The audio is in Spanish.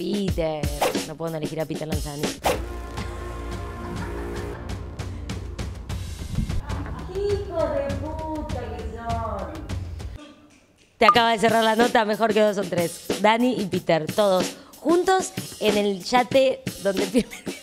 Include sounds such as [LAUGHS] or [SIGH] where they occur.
Peter. No puedo elegir a Peter Lanzani. ¡Hijo de puta que son! Te acaba de cerrar la nota, mejor que dos o tres. Dani y Peter, todos juntos en el yate donde [LAUGHS] firmen.